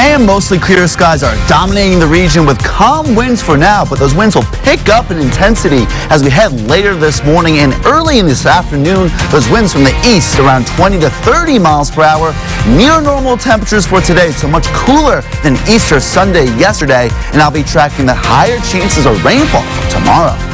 And mostly clear skies are dominating the region with calm winds for now, but those winds will pick up in intensity as we head later this morning and early in this afternoon. Those winds from the east around 20 to 30 miles per hour. Near normal temperatures for today, so much cooler than Easter Sunday yesterday. And I'll be tracking the higher chances of rainfall tomorrow.